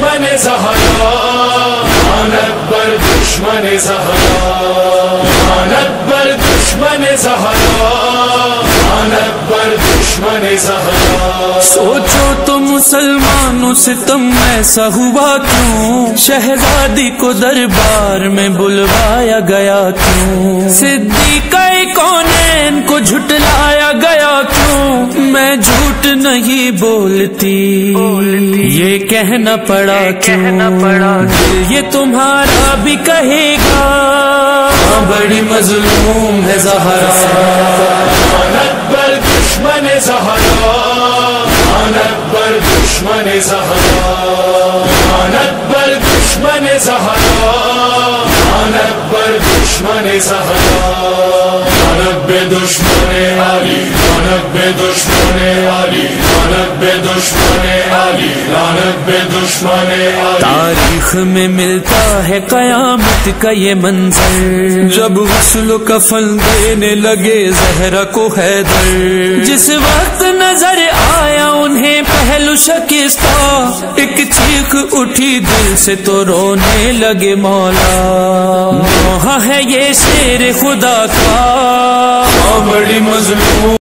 دشمن زہرا آن اکبر دشمن زہرا آن اکبر دشمن زہرا آن اکبر دشمن زہرا۔ سوچو تو مسلمانوں سے تم ایسا ہوا کیوں؟ شہزادی کو دربار میں بلوایا گیا کیوں؟ صدیقہ کونین کو جھٹلایا گیا کیوں؟ میں جھوٹ نہیں بولتی. یہ کہنا پڑا کہنا پڑا یہ تمہارا بھی کہے گا. بڑی مظلوم ہے زہرا. اکبر دشمن زہرا. اکبر دشمن زہرا. اکبر دشمن زہرا. اکبر دشمن زہرا. دشمن علی آن بے دشمن علی آن بے دشمن علی، لعنت بے دشمن علی۔ تاریخ میں ملتا ہے قیامت کا یہ منظر۔ جب غسل و کفن دینے لگے زہرا کو حیدر۔ جس وقت نظر آیا، انہیں پہلو شکستہ ایک چیخ اٹھی دل سے تو رونے لگے مولا۔ ہے یہ شیر خدا کا۔